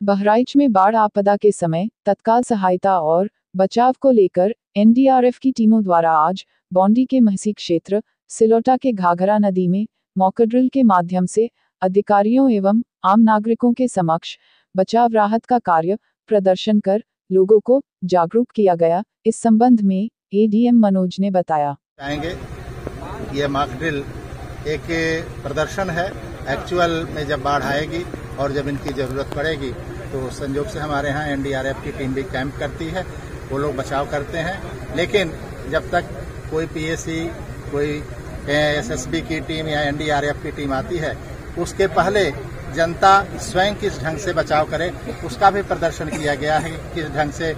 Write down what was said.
बहराइच में बाढ़ आपदा के समय तत्काल सहायता और बचाव को लेकर एनडीआरएफ की टीमों द्वारा आज बॉन्डी के महसी क्षेत्र सिलोटा के घाघरा नदी में मॉक ड्रिल के माध्यम से अधिकारियों एवं आम नागरिकों के समक्ष बचाव राहत का कार्य प्रदर्शन कर लोगों को जागरूक किया गया। इस संबंध में एडीएम मनोज ने बताया। ये मॉक ड्रिल एक प्रदर्शन है एक्चुअल में जब बाढ़ आएगी और जब इनकी ज़रूरत पड़ेगी तो संयोग से हमारे यहाँ एनडीआरएफ की टीम भी कैंप करती है, वो लोग बचाव करते हैं। लेकिन जब तक कोई पीएससी कोई एसएसबी की टीम या एनडीआरएफ की टीम आती है, उसके पहले जनता स्वयं किस ढंग से बचाव करे, उसका भी प्रदर्शन किया गया है, किस ढंग से